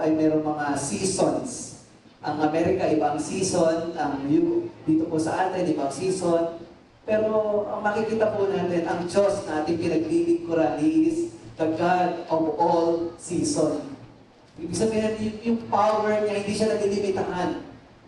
ay mayroong mga seasons. Ang Amerika, ibang season. Ang U- dito po sa atin, ibang season. Pero ang makikita po natin, ang Diyos na ating pinaglilingkuran is the God of all season. Ibig sabihin, yung, yung power niya, hindi siya nadilimitahan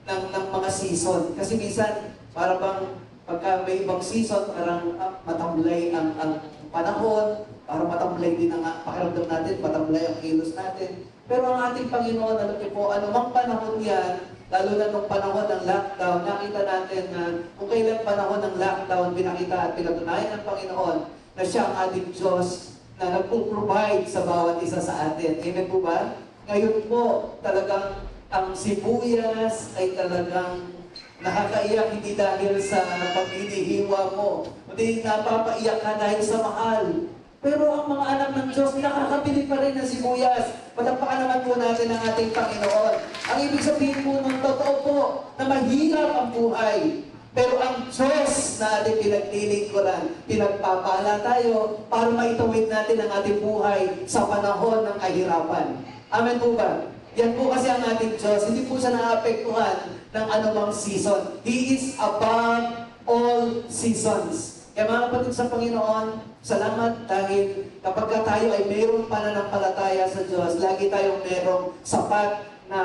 ng, ng mga season. Kasi minsan, para bang pagka may ibang season, parang ah, matamlay ang, ang panahon, parang matamlay din ang pakiramdam natin, matamlay ang kilos natin. Pero ang ating Panginoon, alam niyo po, anumang panahon yan, lalo na nung panahon ng lockdown, nakita natin na kung kailan panahon ng lockdown, pinakita at pinatunayan ng Panginoon na siya ang ating Diyos na nagpo-provide sa bawat isa sa atin. Amen po ba? Ngayon po, talagang ang sibuyas ay talagang nakakaiyak hindi dahil sa paglilihiwa mo, kundi napapaiyak ka dahil sa mahal. Pero ang mga anak ng Diyos, nakakabili pa rin ng sibuyas. Palagpakan naman po natin ang ating Panginoon. Ang ibig sabihin po ng totoo po, na mahirap ang buhay. Pero ang Diyos na ating pinaglilingkuran, pinagpapala tayo para maitawid natin ang ating buhay sa panahon ng kahirapan. Amen po ba? Yan po kasi ang ating Diyos. Hindi po siya naapektuhan ng anumang season. He is above all seasons. Kaya mga kapatid sa Panginoon, salamat dahil kapag ka tayo ay mayroong pananampalataya sa Diyos, lagi tayong mayroong sapat na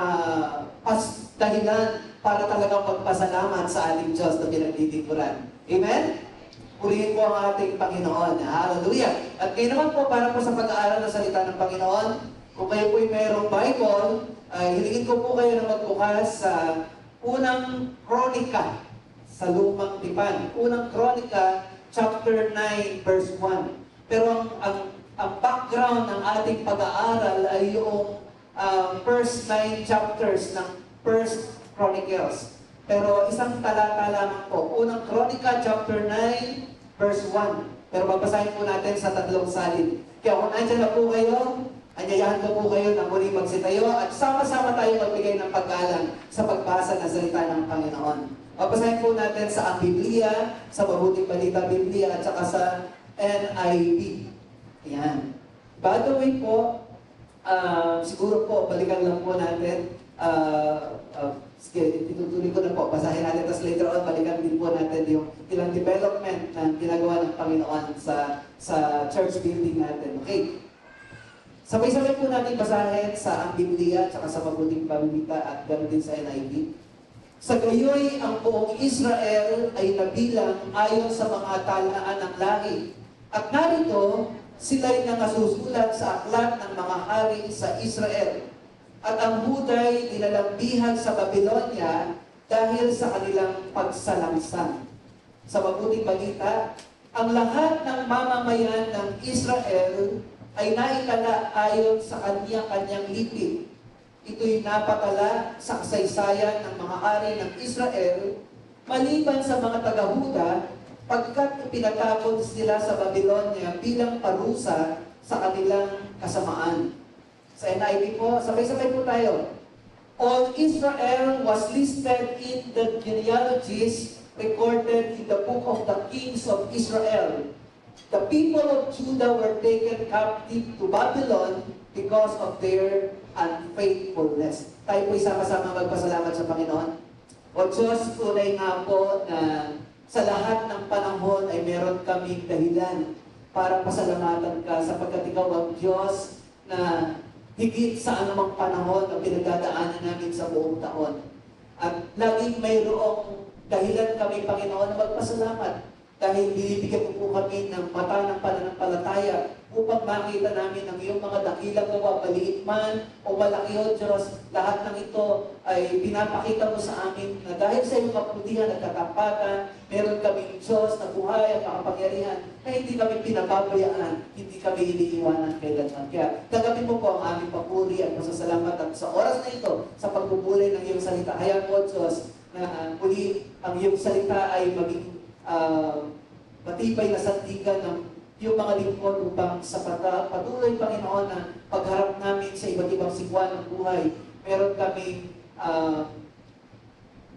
pas dahilan para talagang magpasalamat sa ating Diyos na pinaglilingkuran. Amen? Purihin po ang ating Panginoon. Hallelujah. At kayo naman po, para po sa pag-aaral ng salita ng Panginoon, kung kayo po'y mayroong Bible, ay hilingin ko po kayo na magbukas sa unang kronika sa lumang tipan. Unang kronika, chapter 9, verse 1. Pero ang, ang, ang background ng ating pag-aaral ay yung um, first nine chapters ng First Chronicles. Pero isang talata lamang po. Unang Kronika, chapter 9, verse 1. Pero babasahin po natin sa tatlong salin. Kaya kung andyan na po kayo, anyayahan ko po kayo na muli magsitayo at sama-sama tayo magbigay ng paggalang sa pagbasa ng salita ng Panginoon. Babasahin po natin sa ang Biblia, sa Mabuting Balita Biblia, at saka sa NIV. Ayan. By the way po, ah, siguro po, balikan lang po natin. Uh, uh, sige, itutuloy ko na po. Basahin natin. Tapos later on, balikan din po natin yung ilang development na ginagawa ng Panginoon sa sa church building natin. Okay. Sabay-sabay po natin basahin sa ang Biblia, tsaka sa Mabuting Balita at ganoon din sa NIV. Sa gayoy, ang buong Israel ay nabilang ayon sa mga talaan ng lahi. At narito, sila'y nangasusulat sa aklat ng mga hari sa Israel. At ang Huday nilalambihag sa Babylonia dahil sa kanilang pagsalamsan. Sa mabuting balita, ang lahat ng mamamayan ng Israel ay naitala ayon sa kanya-kanyang lipi. Ito'y napatala sa kasaysayan ng mga hari ng Israel, maliban sa mga taga-Huda, pagkat pinatapon sila sa Babylonia bilang parusa sa kanilang kasamaan. Sa NIV po, sabay-sabay po tayo. All Israel was listed in the genealogies recorded in the book of the kings of Israel. The people of Judah were taken captive to Babylon because of their unfaithfulness. Tayo po sama-sama magpasalamat sa Panginoon. O Diyos, tunay nga po na sa lahat ng panahon ay meron kaming dahilan para pasalamatan ka sapagkat ikaw ang Diyos na higit sa anumang panahon na pinagdadaanan namin sa buong taon. At laging mayroong dahilan kami, Panginoon, na magpasalamat dahil binibigyan mo po kami ng mata ng pananampalataya upang makita namin ang iyong mga dakilang gawa, maliit man o malaki o Diyos, lahat ng ito ay pinapakita mo sa amin na dahil sa iyong kaputihan at katapatan, meron kaming Diyos na buhay at makapangyarihan na hindi kami pinababayaan, hindi kami iniiwanan kailanman. Kaya tagapin mo po ang aming papuri at masasalamat at sa oras na ito, sa pagbubulay ng iyong salita, hayaan mo Diyos na uh, muli ang iyong salita ay maging uh, matibay na sandigan ng yung mga lingkod upang sa pata, patuloy, Panginoon, na pagharap namin sa iba't ibang sikwan ng buhay, meron kami uh,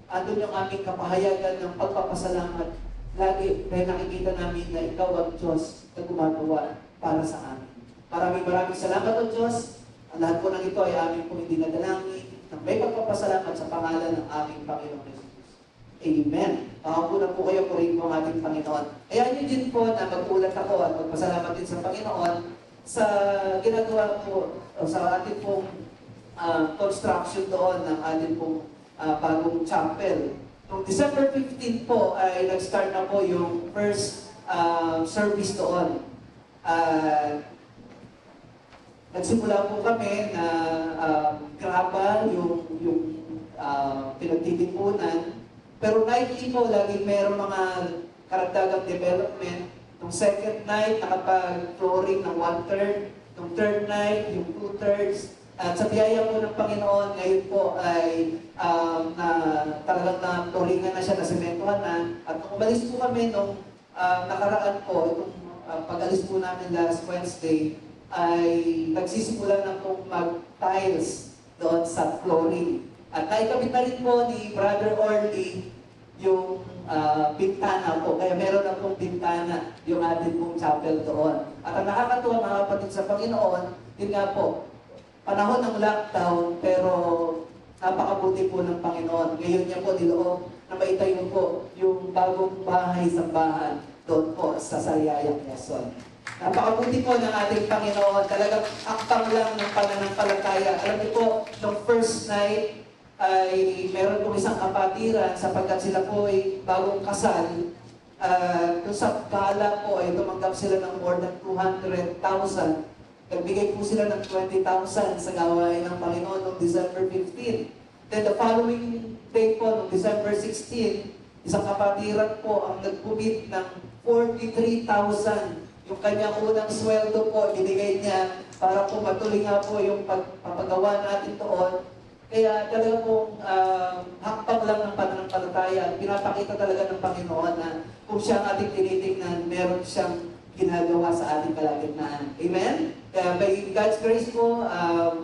andun yung aming kapahayagan ng pagpapasalamat. Lagi dahil nakikita namin na ikaw ang Diyos na gumagawa para sa amin. Maraming maraming salamat o Diyos. Ang lahat po ng ito ay aming pong dinadalangin ng may pagpapasalamat sa pangalan ng aming Panginoon. Amen. Makapo na po kayo po rin po ang ating Panginoon. Kaya nyo din po na magulat ako at magpasalamat din sa Panginoon sa ginagawa po sa ating pong ah, construction doon ng ating pong ah, bagong chapel. Noong December 15 po ay nag-start na po yung first ah, service doon. At nagsimula po kami na um, graba yung, yung uh, pinagtitipunan. Pero night po, lagi meron mga karagdagang development. Nung second night, nakapag-flooring ng one-third. Nung third night, yung two-thirds. At sa biyaya po ng Panginoon, ngayon po ay um, na talagang na flooringan na siya, na sementohan na. At nung umalis po kami nung uh, nakaraan po, itong uh, pag-alis po namin last Wednesday, ay nagsisimula na pong mag-tiles doon sa flooring. At naikabit na rin po ni Brother Orly yung ah, bintana po. Kaya meron na pong bintana yung ating pong chapel doon. At ang nakakatuwa mga kapatid sa Panginoon, yun nga po, panahon ng lockdown, pero napakabuti po ng Panginoon. Ngayon niya po niloob na maitayo po yung bagong bahay sa bahan doon po sa Sariayang Quezon. Napakabuti po ng ating Panginoon. Talagang aktam lang ng pananampalataya. Alam niyo po, nung first night, ay meron pong isang kapatiran sapagkat sila po ay bagong kasal. Uh, sa gala po ay tumanggap sila ng more than 200,000. Nagbigay po sila ng 20,000 sa gawain ng Panginoon noong December 15. Then the following day po, noong December 16, isang kapatiran po ang nagkumit ng 43,000 yung kanyang unang sweldo po, binigay niya para po matuloy nga po yung pagpapagawa natin doon. Kaya talaga pong uh, hakbang lang ng pananampalataya. Pinapakita talaga ng Panginoon na kung siya ang ating tinitingnan, meron siyang ginagawa sa ating kalagitnaan. Amen? Kaya by God's grace po, um,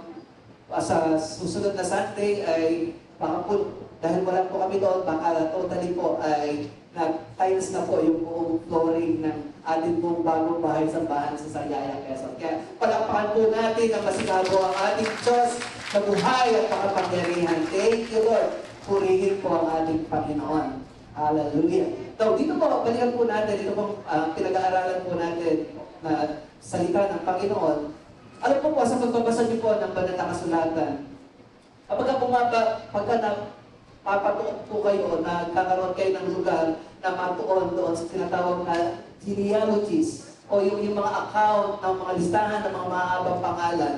sa susunod na Sunday ay baka po, dahil wala po kami doon, baka totally po ay nag-tiles na po yung buong flooring ng ating pong bagong bahay sa bahan sa Sariaya, Quezon. Kaya palakpakan po natin na masigabo ang ating Diyos na buhay at makapangyarihan. Thank you, Lord. Purihin po ang ating Panginoon. Hallelujah. So, dito po, balikan po natin, dito po uh, pinag-aaralan po natin na salita ng Panginoon. Alam po po, sa pagbabasa niyo po ng banal na kasulatan, kapag bumaba, pagka na, papatuon po kayo na kakaroon kayo ng lugar na matuon doon sa tinatawag na genealogies o yung, yung mga account ng mga listahan ng mga mahabang pangalan.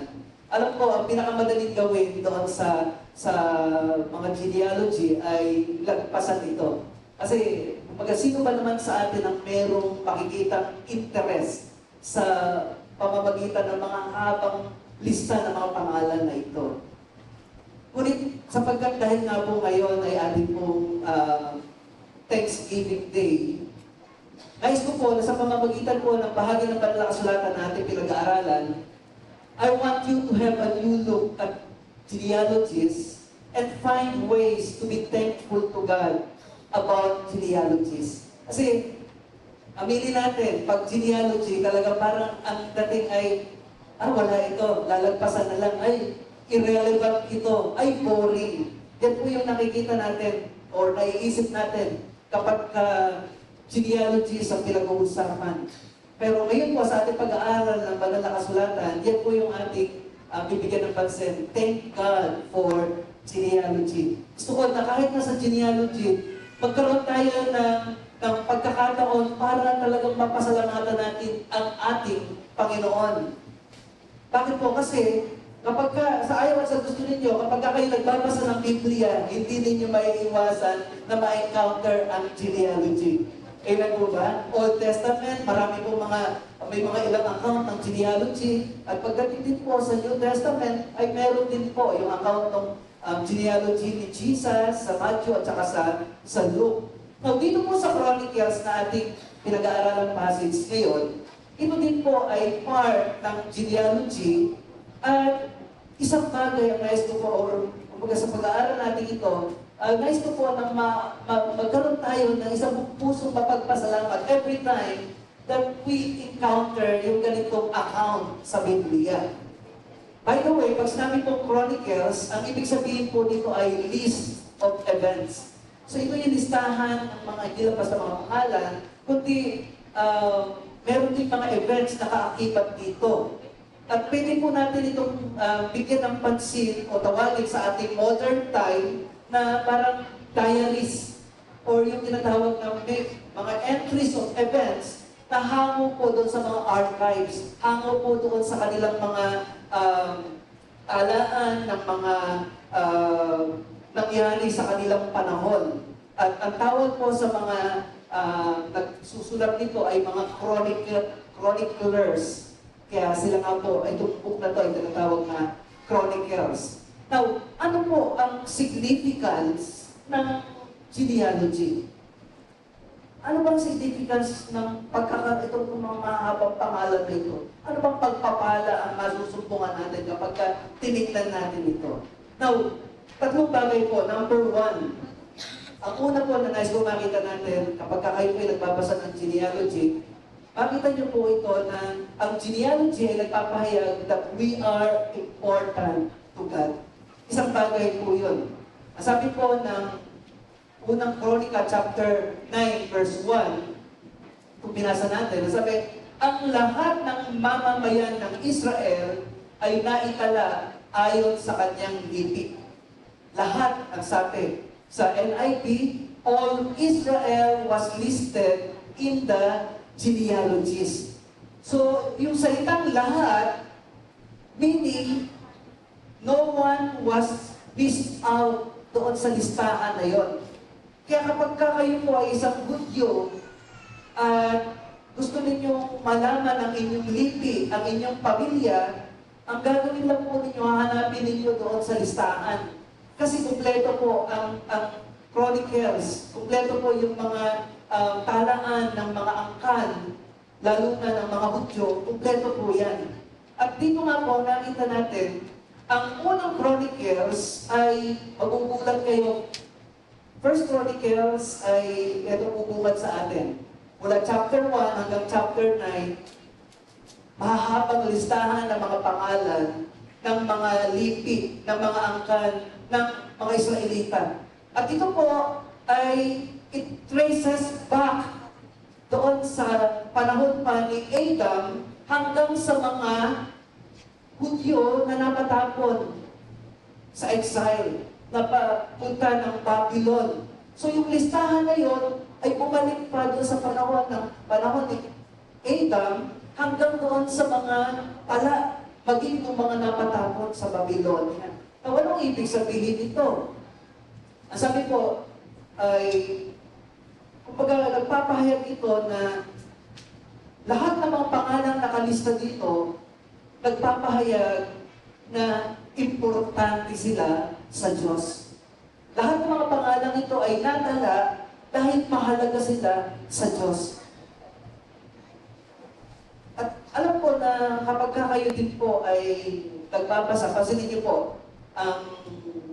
Alam ko, ang pinakamadaling gawin doon sa sa mga genealogy ay lagpasan ito. Kasi, kumbaga, sino ba naman sa atin ang merong makikitang interest sa pamamagitan ng mga habang lista ng mga pangalan na ito? Ngunit sapagkat dahil nga po ngayon ay ating pong uh, Thanksgiving Day, nais ko po na sa pamamagitan po ng bahagi ng panlakasulatan natin pinag-aaralan, I want you to have a new look at genealogies and find ways to be thankful to God about genealogies. Kasi, aminin natin, pag genealogy, talaga parang ang dating ay, ah, wala ito, lalagpasan na lang, ay, irrelevant ito, ay boring. Yan po yung nakikita natin or naiisip natin kapag uh, genealogy ang pinag-uusapan. Pero ngayon po sa ating pag-aaral ng banal na kasulatan, yan po yung ating uh, bibigyan ng pansin. Thank God for genealogy. Gusto ko na kahit nasa genealogy, magkaroon tayo ng, ng pagkakataon para talagang mapasalamatan natin ang ating Panginoon. Bakit po? Kasi Kapag ka, sa ayaw sa gusto ninyo, kapag ka kayo nagbabasa ng Biblia, hindi ninyo maiiwasan na ma-encounter ang genealogy. Amen po ba? Old Testament, marami po mga, may mga ilang account ng genealogy. At pagdating din po sa New Testament, ay meron din po yung account ng um, genealogy ni Jesus sa Matthew at saka sa, sa Luke. Now, dito po sa Chronicles na ating pinag-aaralan passage ngayon, ito din po ay part ng genealogy at isang bagay ang nais ko po or kumbaga sa pag-aaral natin ito, uh, nais ko po na ma, ma, magkaroon tayo ng isang pusong mapagpasalamat every time that we encounter yung ganitong account sa Biblia. By the way, pag sinabi pong Chronicles, ang ibig sabihin po dito ay list of events. So ito yung listahan ng mga, hindi lang mga pangalan, kundi uh, meron din mga events na kaakibat dito. At pwede po natin itong uh, bigyan ng pansin o tawagin sa ating modern time na parang diaries or yung tinatawag na mga entries of events na hango po doon sa mga archives, hango po doon sa kanilang mga um, talaan ng mga uh, nangyari sa kanilang panahon. At ang tawag po sa mga uh, nagsusulat nito ay mga chronicle, chroniclers. Kaya sila nga po, itong book na to ay tinatawag na Chronicles. Now, ano po ang significance ng genealogy? Ano bang significance ng pagkaka itong mga mahabang pangalan na ito? Ano bang pagpapala ang masusumbungan natin kapag ka tinignan natin ito? Now, tatlong bagay po. Number one, ang una po na nais ko makita natin kapag ka kayo po ay nagbabasa ng genealogy, makita niyo po ito na ang genealogy ay nagpapahayag that we are important to God. Isang bagay po yun. Sabi po ng unang Kronika chapter 9 verse 1, kung binasa natin, sabi, ang lahat ng mamamayan ng Israel ay naitala ayon sa kanyang lipi. Lahat ang sabi. Sa NIV, all Israel was listed in the genealogies. So, yung salitang lahat, meaning, no one was missed out doon sa listahan na yon. Kaya kapag ka kayo po ay isang Hudyo, at gusto ninyong malaman ang inyong lipi, ang inyong pamilya, ang gagawin lang po ninyo, hahanapin ninyo doon sa listahan. Kasi kumpleto po ang, ang chronicles, kumpleto po yung mga um, talaan ng mga angkan, lalo na ng mga Hudyo, kumpleto po yan. At dito nga po, nakita natin, ang unang chronicles ay magugulat kayo First Chronicles ay ito bubukad sa atin. Mula chapter 1 hanggang chapter 9, mahahabang listahan ng mga pangalan ng mga lipi, ng mga angkan, ng mga Israelita. At ito po ay it traces back doon sa panahon pa ni Adam hanggang sa mga Hudyo na napatapon sa exile na papunta ng Babylon. So yung listahan na yon ay bumalik pa doon sa panahon ng panahon ni Adam hanggang doon sa mga pala, maging yung mga napatapon sa Babylonia. Now, anong ibig sabihin ito? Ang sabi po ay, kumbaga nagpapahayag ito na lahat ng mga pangalang nakalista dito, nagpapahayag na importante sila sa Diyos. Lahat ng mga pangalang ito ay natala dahil mahalaga sila sa Diyos. At alam ko na kapag ka kayo din po ay nagbabasa, kasi ninyo po, ang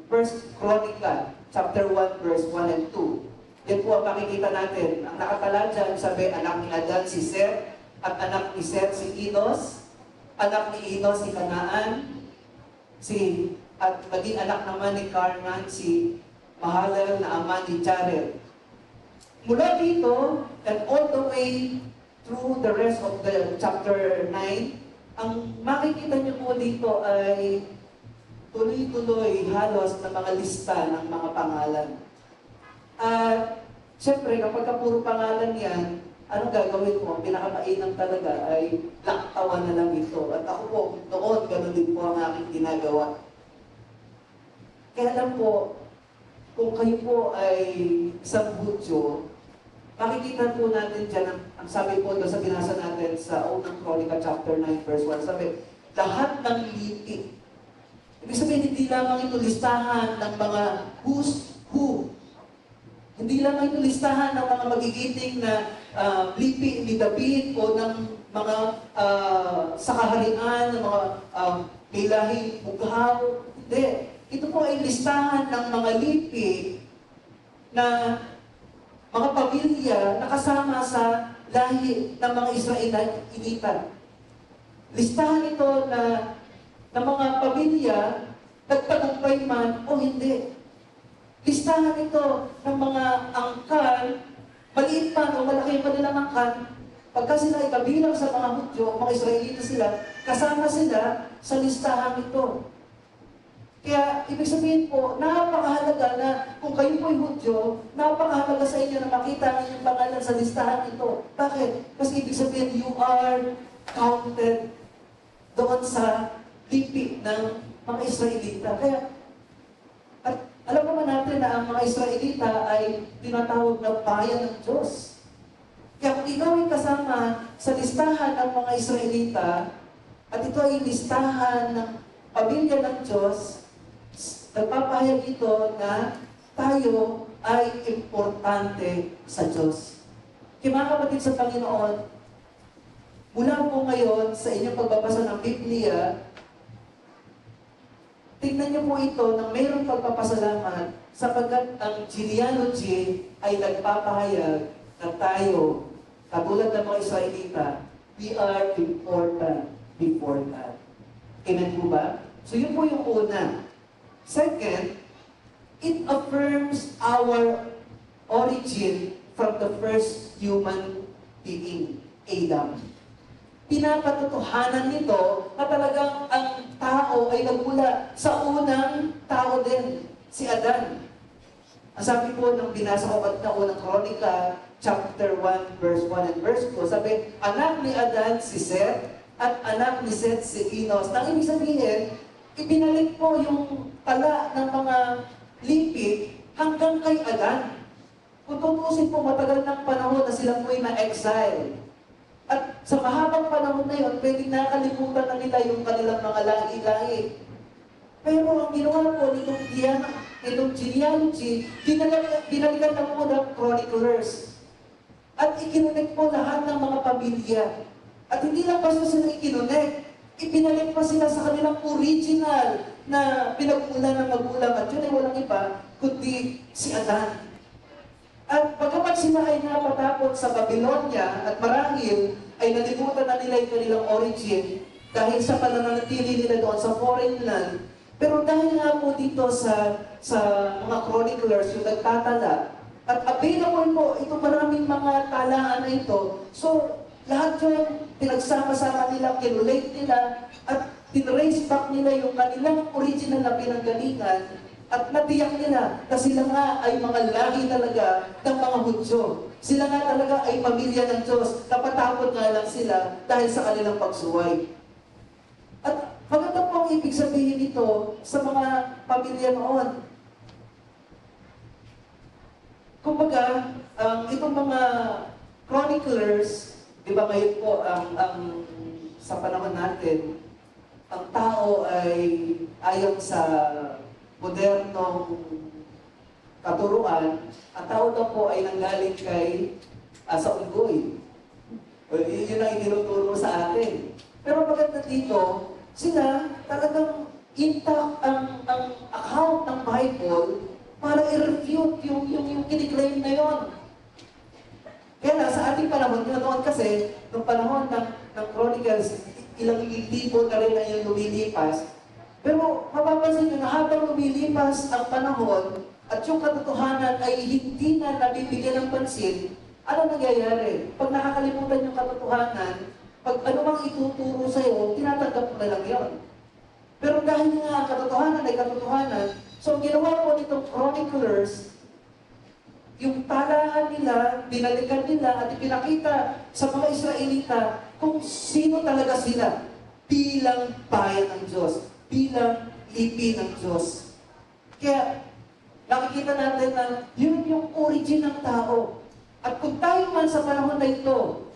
First Chronicle, chapter 1, verse 1 and 2. Yan po ang makikita natin. Ang nakatala dyan, sabi, anak ni Adan si Seth, at anak ni Seth si Enos, anak ni Enos si Kanaan, si at maging anak naman ni Karnan si Mahalal na ama ni Jared. Mula dito, and all the way through the rest of the chapter 9, ang makikita niyo po dito ay tuloy-tuloy halos na mga lista ng mga pangalan. At syempre, kapag ka puro pangalan yan, anong gagawin mo? Ang pinakamainam talaga ay laktawan na lang ito. At ako po, noon, ganun din po ang aking ginagawa. Kaya lang po, kung kayo po ay isang Hudyo, makikita po natin dyan, ang, ang sabi po doon sa binasa natin sa unang Chronicle chapter 9 verse 1, sabi, lahat ng lipi. Ibig sabihin, hindi lamang ito listahan ng mga who's who. Hindi lamang ito listahan ng mga magigiting na uh, lipi ni David o ng mga uh, sa kaharian, ng mga uh, lahing bughaw. Hindi. ito po ay listahan ng mga lipi na mga pamilya na kasama sa lahi ng mga Israelita. Listahan ito na ng mga pamilya nagtagumpay man o hindi. Listahan ito ng mga angkan, maliit man o malaki pa nilang angkan, pagka sila ay kabilang sa mga Hudyo, mga Israelita sila, kasama sila sa listahan ito. Kaya, ibig sabihin po, napakahalaga na kung kayo po'y Hudyo, napakahalaga sa inyo na makita ang inyong pangalan sa listahan ito. Bakit? Kasi ibig sabihin, you are counted doon sa lipi ng mga Israelita. Kaya, alam naman natin na ang mga Israelita ay tinatawag na bayan ng Diyos. Kaya kung ikaw ay kasama sa listahan ng mga Israelita, at ito ay listahan ng pamilya ng Diyos, nagpapahayag ito na tayo ay importante sa Diyos. Kaya mga kapatid sa Panginoon, mula po ngayon sa inyong pagbabasa ng Biblia, tingnan niyo po ito na mayroong pagpapasalamat sapagkat ang genealogy ay nagpapahayag na tayo, katulad ng mga Israelita, we are important before God. Amen po ba? So yun po yung una. Second, it affirms our origin from the first human being, Adam. Pinapatotohanan nito na talagang ang tao ay nagmula sa unang tao din, si Adan. Ang sabi po nung binasa ko at na unang Kronika, chapter 1, verse 1 and verse 2, sabi, anak ni Adan si Seth, at anak ni Seth si Enos. Nang ibig sabihin, ibinalik po yung tala ng mga lipi hanggang kay Adan. Kung tutusin po, matagal ng panahon na sila po'y na-exile. At sa mahabang panahon na yun, pwedeng nakalimutan na nila yung kanilang mga lahi-lahi. Pero ang ginawa po nitong diyan, itong genealogy, binalikan, na po ng chroniclers. At ikinunik po lahat ng mga pamilya. At hindi lang basta sila ikinunik, ibinalik pa sila sa kanilang original na pinagmulan ng magulang. At yun ay walang iba, kundi si Adan. At pagkapat sila ay napatapot sa Babylonia at marahil ay nalimutan na nila yung kanilang origin dahil sa pananatili nila doon sa foreign land. Pero dahil nga po dito sa sa mga chroniclers yung nagtatala, at available po ito maraming mga talaan na ito. So, lahat yun, pinagsama-sama nila, kinulate nila, at tinrace back nila yung kanilang original na pinanggalingan at natiyak nila na sila nga ay mga lahi talaga ng mga Hudyo. Sila nga talaga ay pamilya ng Diyos. Napatapot nga lang sila dahil sa kanilang pagsuway. At maganda po ang ibig sabihin nito sa mga pamilya noon. Kumbaga, ang itong mga chroniclers, di ba ngayon po, ang, ang sa panahon natin, ang tao ay ayon sa modernong katuruan, ang tao daw po ay nanggaling kay uh, sa unggoy. Well, yun, ang itinuturo sa atin. Pero maganda dito, sila talagang intact ang, ang account ng Bible para i-refute yung, yung, yung kiniklaim na yon. Kaya na, sa ating panahon, yun noon kasi, nung panahon ng, ng Chronicles, ilang libo na rin na yung lumilipas, pero mapapansin nyo na habang lumilipas ang panahon at yung katotohanan ay hindi na nabibigyan ng pansin, ano nangyayari? Pag nakakalimutan yung katotohanan, pag ano mang ituturo sa'yo, tinatanggap mo na lang yon. Pero dahil nga ang katotohanan ay katotohanan, so ang ginawa po nitong chroniclers, yung talaan nila, binalikan nila at ipinakita sa mga Israelita kung sino talaga sila bilang bayan ng Diyos bilang lipi ng Diyos. Kaya, nakikita natin na yun yung origin ng tao. At kung tayo man sa panahon na ito,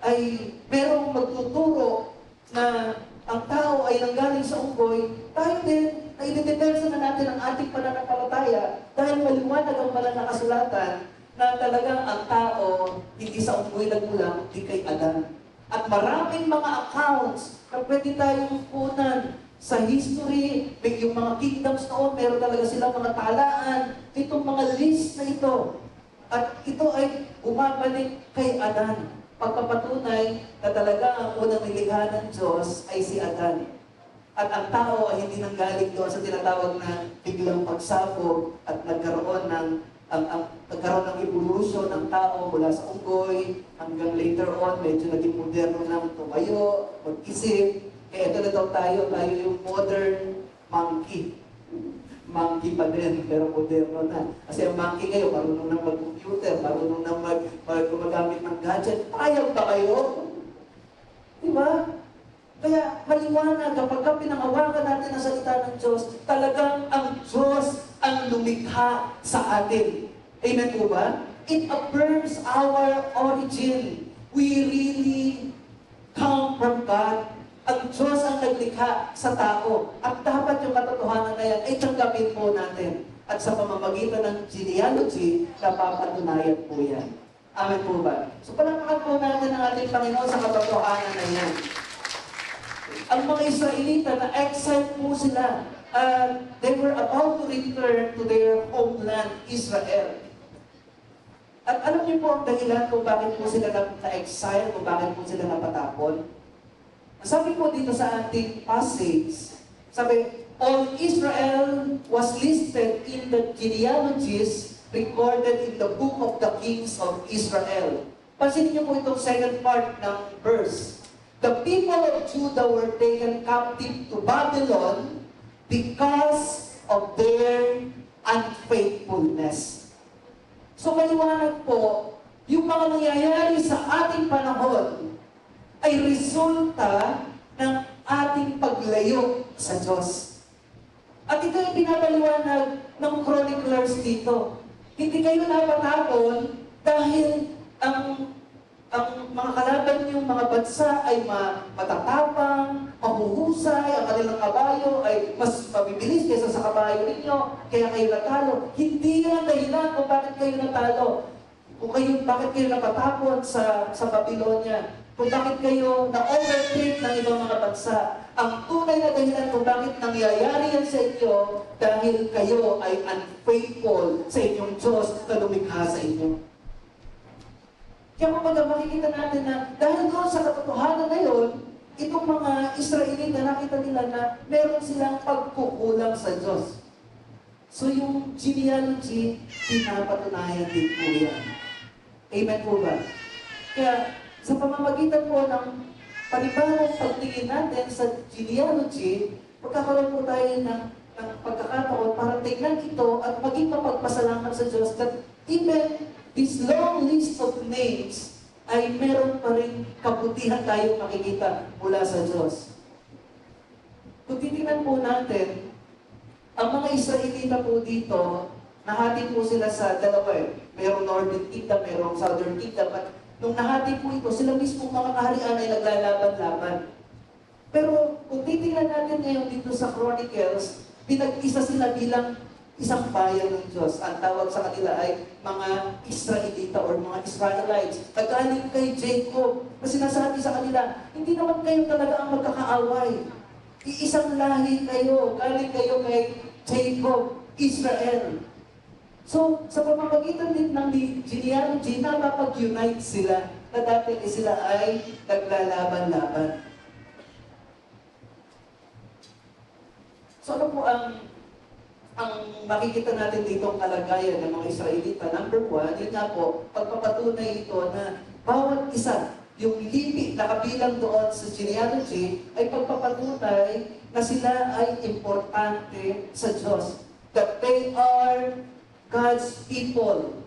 ay merong magtuturo na ang tao ay nanggaling sa unggoy, tayo din, na idedepensa na natin ang ating pananampalataya dahil maliwanag ang banal na talagang ang tao hindi sa unggoy nagmula, hindi kay Adan. At maraming mga accounts na pwede tayong kunan sa history, may yung mga kingdoms noon, meron talaga silang mga talaan. Itong mga list na ito. At ito ay bumabalik kay Adan. Pagpapatunay na talaga ang unang nilikha ng Diyos ay si Adan. At ang tao ay hindi nanggaling doon sa tinatawag na biglang pagsabog at nagkaroon ng ang, ang nagkaroon ng evolution ng tao mula sa unggoy hanggang later on, medyo naging moderno lang tumayo, mag-isip. Kaya ito na daw tayo, tayo yung modern monkey. Monkey pa din, pero moderno na. Kasi ang monkey ngayon, marunong nang mag-computer, marunong nang mag, mag gumagamit ng gadget. Payag ba kayo? Di ba? Kaya maliwanag kapag ka pinangawakan natin ang salita ng Diyos, talagang ang Diyos ang lumikha sa atin. Amen po ba? It affirms our origin. We really come from God. Ang Diyos ang naglikha sa tao. At dapat yung katotohanan na yan ay tanggapin po natin. At sa pamamagitan ng genealogy, napapatunayan po yan. Amen po ba? So palakpakan po natin ang ating Panginoon sa katotohanan na yan. Ang mga Israelita na exiled po sila, uh, they were about to return to their homeland, Israel. At alam niyo po ang dahilan kung bakit po sila na- na-exile, kung bakit po sila napatapon? Sabi po dito sa ating passage, sabi, All Israel was listed in the genealogies recorded in the book of the kings of Israel. Pansinin niyo po itong second part ng verse. The people of Judah were taken captive to Babylon because of their unfaithfulness. So maliwanag po, yung mga nangyayari sa ating panahon ay resulta ng ating paglayo sa Diyos. At ito yung pinapaliwanag ng chroniclers dito. Hindi kayo napatapon dahil ang ang mga kalaban niyong mga bansa ay ma matatapang, mahuhusay, ang kanilang kabayo ay mas mabibilis kaysa sa kabayo ninyo, kaya kayo natalo. Hindi yan dahilan kung bakit kayo natalo. Kung kayo, bakit kayo napatapon sa, sa Babylonia. Kung bakit kayo na-overtake ng ibang mga bansa. Ang tunay na dahilan kung bakit nangyayari yan sa inyo dahil kayo ay unfaithful sa inyong Diyos na lumikha sa inyo. Kaya kumbaga makikita natin na dahil doon sa katotohanan na yun, itong mga Israelita nakita nila na meron silang pagkukulang sa Diyos. So yung genealogy, pinapatunayan din po yan. Amen po ba? Kaya sa pamamagitan po ng panibagong pagtingin natin sa genealogy, magkakaroon po tayo ng, ng pagkakataon para tingnan ito at maging mapagpasalamat sa Diyos that even this long list of names ay meron pa rin kabutihan tayong makikita mula sa Diyos. Kung titingnan po natin, ang mga Israelita po dito, nahati po sila sa dalawa eh. Merong Northern Kingdom, merong Southern Kingdom. At nung nahati po ito, sila mismo mga kaharian ay naglalaban-laban. Pero kung titingnan natin ngayon dito sa Chronicles, pinag-isa sila bilang isang bayan ng Diyos. Ang tawag sa kanila ay mga Israelita or mga Israelites. Nagaling kay Jacob. Na sinasabi sa kanila, hindi naman kayo talaga ang magkakaaway. Iisang lahi kayo. Galing kayo kay Jacob, Israel. So, sa pamamagitan din ng genealogy, napapag-unite sila na dati sila ay naglalaban-laban. So, ano po ang ang makikita natin dito ang kalagayan ng mga Israelita? Number one, yun nga po, pagpapatunay ito na bawat isa, yung lipi na kabilang doon sa genealogy, ay pagpapatunay na sila ay importante sa Diyos. That they are God's people.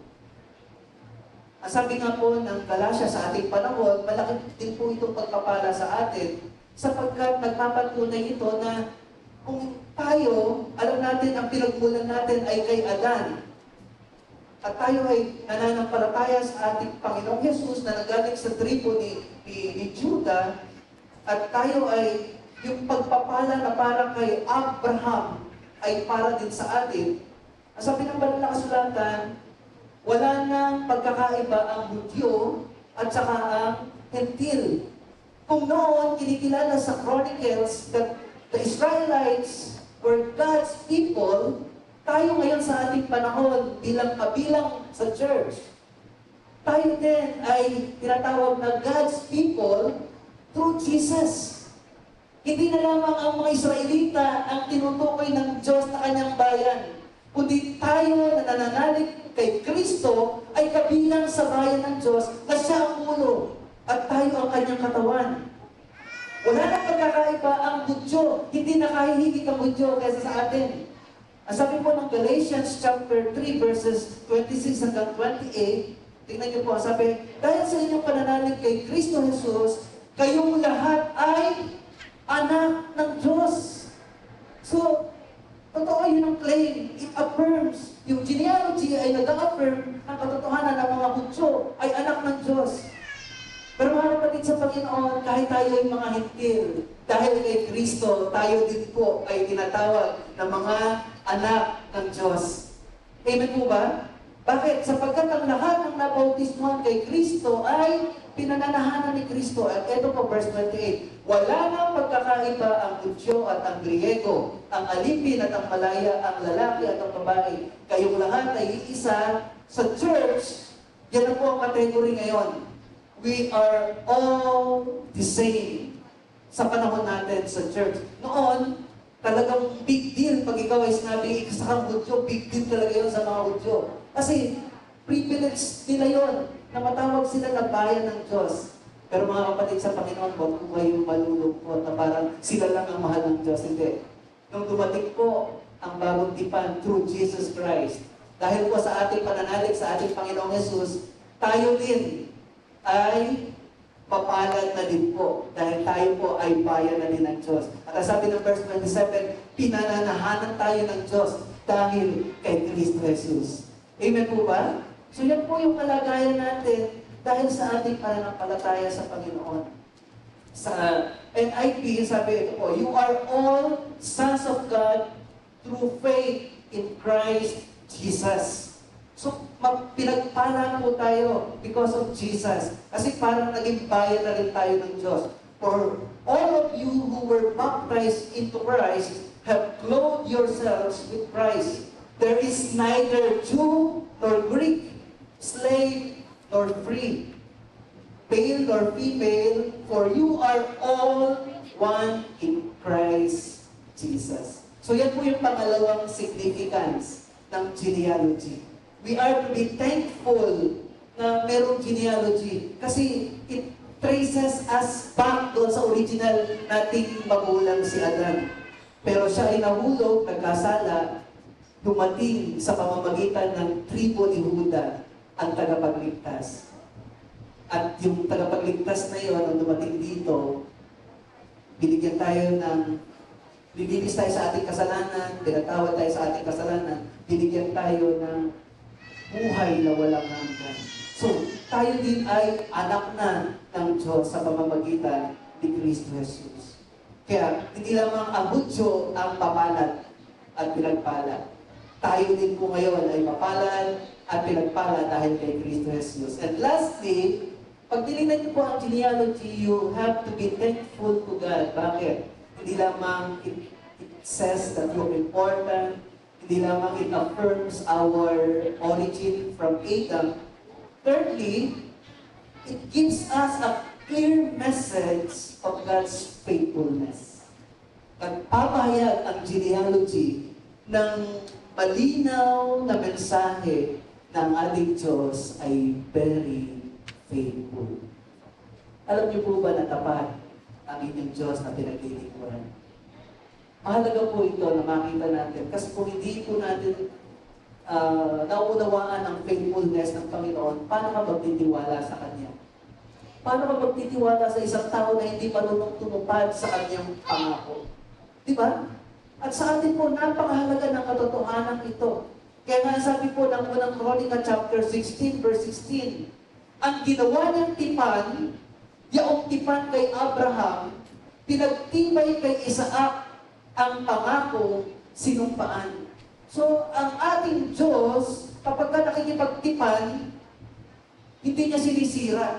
Ang sabi nga po ng Galatia sa ating panahon, malaki din po itong pagpapala sa atin sapagkat nagpapatunay ito na kung tayo, alam natin ang pinagmulan natin ay kay Adan. At tayo ay nananampalataya sa ating Panginoong Yesus na nagaling sa tribo ni, ni, ni Judah. At tayo ay yung pagpapala na para kay Abraham ay para din sa atin. Ang sabi ng banal na kasulatan, wala nang pagkakaiba ang Hudyo at saka ang Hentil. Kung noon, kinikilala sa Chronicles that the Israelites were God's people, tayo ngayon sa ating panahon bilang kabilang sa church, tayo din ay tinatawag na God's people through Jesus. Hindi na lamang ang mga Israelita ang tinutukoy ng Diyos na kanyang bayan, kundi tayo na nananalig kay Kristo ay kabilang sa bayan ng Diyos na siya ang ulo at tayo ang kanyang katawan. Wala nang pagkakaiba ang Budyo. Hindi nakahihigit ang Budyo kaysa sa atin. Ang sabi po ng Galatians chapter 3 verses 26 hanggang 28, tingnan niyo po, sabi, dahil sa inyong pananalig kay Kristo Jesus, kayong lahat ay anak ng Diyos. So, totoo yun ang claim. It affirms. Yung genealogy ay nag-affirm ang katotohanan ng mga Budyo ay anak ng Diyos. Pero mga kapatid sa Panginoon, kahit tayo ay mga hintil, dahil kay Kristo, tayo din po ay tinatawag na mga anak ng Diyos. Amen po ba? Bakit? Sapagkat ang lahat ng nabautismuhan kay Kristo ay pinananahanan ni Kristo. At ito po, verse 28. Wala nang pagkakaiba ang Hudyo at ang Griego, ang alipin at ang malaya, ang lalaki at ang babae. Kayong lahat ay iisa sa church. Yan na po ang kategory ngayon we are all the same sa panahon natin sa church. Noon, talagang big deal pag ikaw ay sinabi, isa kang Hudyo, big deal talaga yun sa mga Hudyo. Kasi privilege nila yon na matawag sila na bayan ng Diyos. Pero mga kapatid sa Panginoon, huwag po kayong malulungkot na parang sila lang ang mahal ng Diyos. Hindi. Nung dumating po ang bagong tipan through Jesus Christ, dahil po sa ating pananalig sa ating Panginoong Yesus, tayo din ay papalad na din po dahil tayo po ay bayan na din ng Diyos. At ang sabi ng verse 27, pinananahanan tayo ng Diyos dahil kay Kristo Jesus. Amen po ba? So yan po yung kalagayan natin dahil sa ating pananampalataya sa Panginoon. Sa NIV, sabi ito po, You are all sons of God through faith in Christ Jesus. So, pinagpala po tayo because of Jesus. Kasi parang naging bayan na rin tayo ng Diyos. For all of you who were baptized into Christ have clothed yourselves with Christ. There is neither Jew nor Greek, slave nor free, male nor female, for you are all one in Christ Jesus. So yan po yung pangalawang significance ng genealogy we are to be thankful na merong genealogy. Kasi it traces us back doon sa original nating magulang si Adan. Pero siya ay nahulog, nagkasala, dumating sa pamamagitan ng tribo ni Huda ang tagapagligtas. At yung tagapagligtas na yon, ang dumating dito, binigyan tayo ng Lilinis tayo sa ating kasalanan, pinatawad tayo sa ating kasalanan, binigyan tayo ng buhay na walang hanggan. So, tayo din ay anak na ng Diyos sa pamamagitan ni Kristo Jesus. Kaya, hindi lamang ang Hudyo ang papalat at pinagpala. Tayo din po ngayon ay papalat at pinagpala dahil kay Kristo Jesus. And lastly, pag tinignan niyo po ang genealogy, you have to be thankful to God. Bakit? Hindi lamang it, it says that you're important, hindi lamang it affirms our origin from Adam. Thirdly, it gives us a clear message of God's faithfulness. Nagpapahayag ang genealogy ng malinaw na mensahe ng ating Diyos ay very faithful. Alam niyo po ba na tapat ang inyong Diyos na pinaglilingkuran? Mahalaga po ito na makita natin kasi kung hindi po natin uh, nauunawaan ang faithfulness ng Panginoon, paano ka magtitiwala sa Kanya? Paano ka magtitiwala sa isang tao na hindi marunong tumupad sa Kanyang pangako? Di ba? At sa atin po, napakahalaga ng katotohanan ito. Kaya nga sabi po ng unang Chronica chapter 16, verse 16, ang ginawa niyang tipan, yaong tipan kay Abraham, pinagtibay kay Isaac ang pangako sinumpaan. So, ang ating Diyos, kapag ka nakikipagtipan, hindi niya sinisira.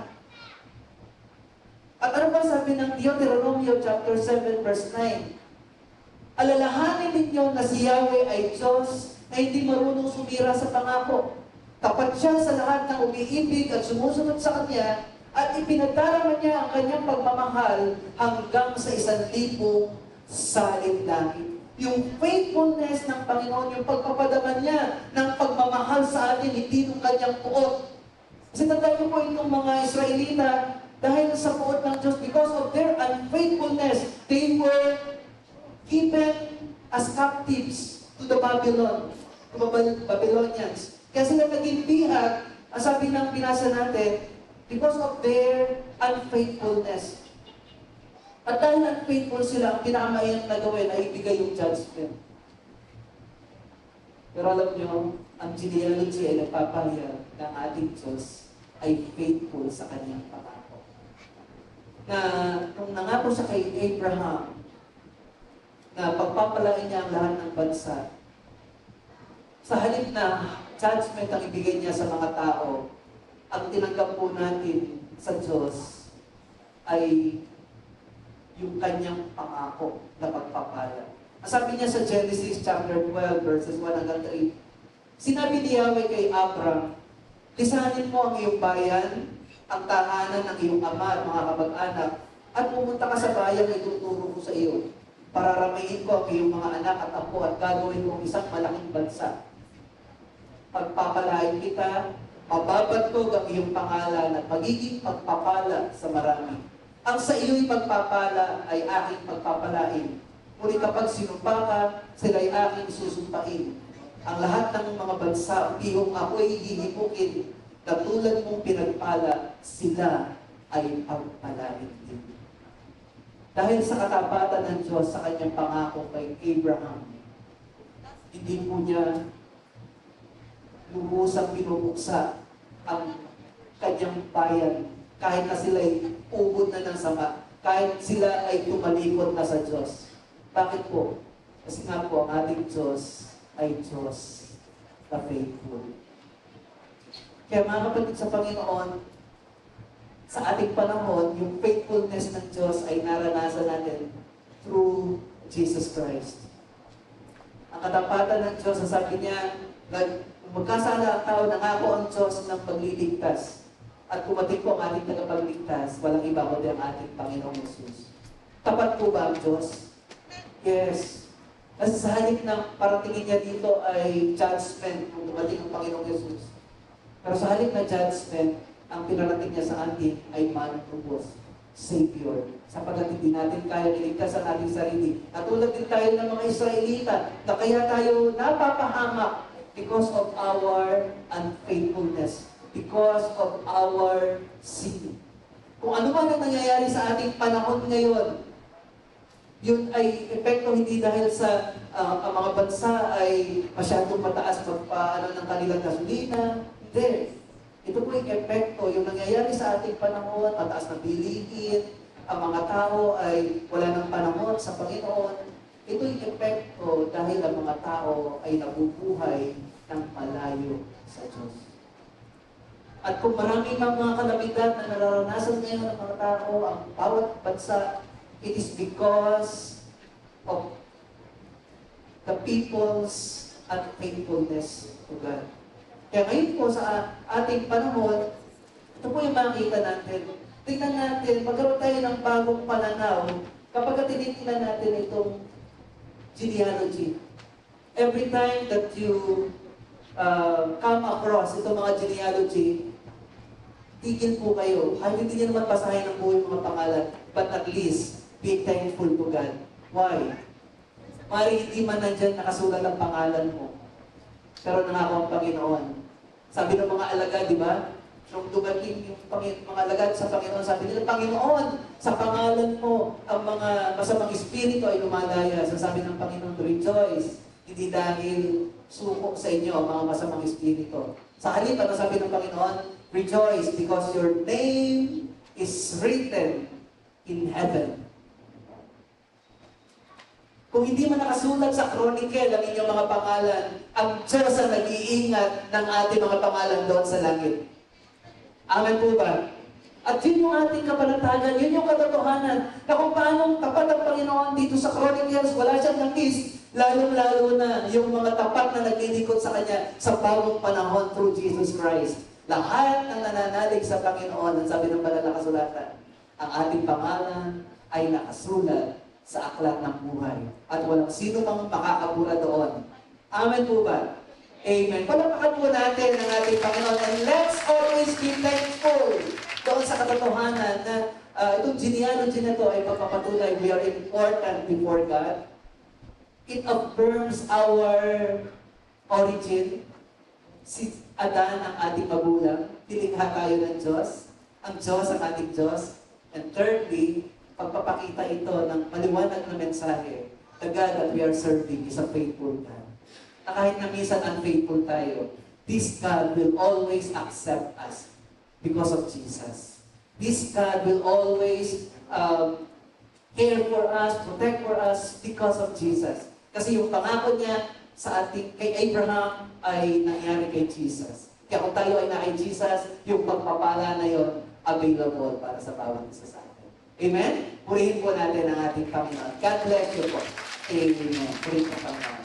At ano ba sabi ng Deuteronomio chapter 7 verse 9? Alalahanin ninyo na si Yahweh ay Diyos na hindi marunong sumira sa pangako. Tapat siya sa lahat ng umiibig at sumusunod sa Kanya at ipinagdarama niya ang kanyang pagmamahal hanggang sa isang libong salin langit. Yung faithfulness ng Panginoon, yung pagpapadama niya ng pagmamahal sa atin, hindi ng kanyang puot. Kasi tandaan po itong mga Israelita, dahil sa puot ng Diyos, because of their unfaithfulness, they were given as captives to the Babylon, to Bab- Babylonians. Kaya sila naging bihag, sabi ng pinasa natin, because of their unfaithfulness. At dahil unfaithful sila, ang pinakamayang na gawin ay ibigay yung judgment. Pero alam nyo, ang genealogy ay nagpapahayag ng ating Diyos ay faithful sa kanyang pangako. Na nung nangako siya kay Abraham, na pagpapalain niya ang lahat ng bansa, sa halip na judgment ang ibigay niya sa mga tao, ang tinanggap po natin sa Diyos ay yung kanyang pangako na pagpapala. Sabi niya sa Genesis chapter 12 verses 1 hanggang 3, sinabi ni Yahweh kay Abram, lisanin mo ang iyong bayan, ang tahanan ng iyong ama at mga kamag-anak, at pumunta ka sa bayan na ituturo ko sa iyo. Pararamihin ko ang iyong mga anak at apo at gagawin kong isang malaking bansa. Pagpapalain kita, mababat ko ang iyong pangalan at magiging pagpapala sa marami. Ang sa iyo'y pagpapala ay aking pagpapalain. Ngunit kapag sinumpa ka, sila'y aking susumpain. Ang lahat ng mga bansa, pihong ako'y hihimukin, katulad mong pinagpala, sila ay pagpalain din. Dahil sa katapatan ng Diyos sa kanyang pangako kay Abraham, hindi po niya lubusang binubuksa ang kanyang bayan kahit na sila'y ubod na ng sama, kahit sila ay tumalikod na sa Diyos. Bakit po? Kasi nga po, ang ating Diyos ay Diyos na faithful. Kaya mga kapatid sa Panginoon, sa ating panahon, yung faithfulness ng Diyos ay naranasan natin through Jesus Christ. Ang katapatan ng Diyos, ang sabi niya, magkasala ang tao, nangako ang Diyos ng pagliligtas. At kumating po ang ating tagapagligtas, walang iba kundi ang ating Panginoong Jesus. Tapat po ba ang Diyos? Yes. Kasi sa halip na paratingin niya dito ay judgment kung dumating ang Panginoong Jesus. Pero sa halip na judgment, ang pinarating niya sa atin ay manubos, Savior. Sapagkat hindi natin kaya iligtas ang ating sarili. Katulad din tayo ng mga Israelita na kaya tayo napapahamak because of our unfaithfulness, because of our sin. Kung ano man ang nangyayari sa ating panahon ngayon, yun ay epekto hindi dahil sa uh, ang mga bansa ay masyadong mataas magpaano ng kanilang gasolina. Hindi. Ito po yung epekto, yung nangyayari sa ating panahon, mataas na bilihin, ang mga tao ay wala ng panahon sa Panginoon. Ito yung epekto dahil ang mga tao ay nabubuhay ng malayo sa Diyos. At kung marami mang mga kalamidad na nararanasan ngayon ng mga tao, ang bawat bansa, it is because of the people's unfaithfulness to God. Kaya ngayon po sa ating panahon, ito po yung makikita natin. Tingnan natin, magkaroon tayo ng bagong pananaw kapag tinitingnan natin itong genealogy. Every time that you uh, come across itong mga genealogy, tigil po kayo. Kahit hindi niyo naman basahin ang buhay mga pangalan, but at least, be thankful to God. Why? Mari hindi man nandyan nakasulat ang pangalan mo. Pero nangako ang Panginoon. Sabi ng mga alagad, di ba? Nung dumating yung Panginoon, mga alagad sa Panginoon, sabi nila, Panginoon, sa pangalan mo, ang mga masamang espiritu ay lumalaya. So sabi ng Panginoon, rejoice. Hindi dahil suko sa inyo ang mga masamang espiritu. Sa halip, ano sabi ng Panginoon? Rejoice because your name is written in heaven. Kung hindi man nakasulat sa chronicle ang inyong mga pangalan, ang Diyos ang nag-iingat ng ating mga pangalan doon sa langit. Amen po ba? At yun yung ating kapanatagan, yun yung katotohanan, na kung paano tapat ang Panginoon dito sa Chronicles, wala siyang nangis, lalong-lalo na yung mga tapat na naglilingkod sa Kanya sa bagong panahon through Jesus Christ. Lahat ng nananalig sa Panginoon, ang sabi ng banal na kasulatan, ang ating pangalan ay nakasulat sa aklat ng buhay. At walang sino mang makakabura doon. Amen po ba? Amen. Palapakan po natin ang ating Panginoon and let's always be thankful doon sa katotohanan na uh, itong genealogy na to ay pagpapatuloy we are important before God. It affirms our origin. Si Adan ang ating magulang. Tilikha tayo ng Diyos. Ang Diyos ang ating Diyos. And thirdly, pagpapakita ito ng maliwanag na mensahe, the God that we are serving is a faithful God. Na kahit na minsan unfaithful tayo, this God will always accept us because of Jesus. This God will always um, care for us, protect for us because of Jesus. Kasi yung pangako niya sa ating kay Abraham ay nangyari kay Jesus. Kaya kung tayo ay na kay Jesus, yung pagpapala na yon available para sa bawat isa sa atin. Amen? Purihin po natin ang ating Panginoon. God bless you po. Amen. Purihin po Panginoon.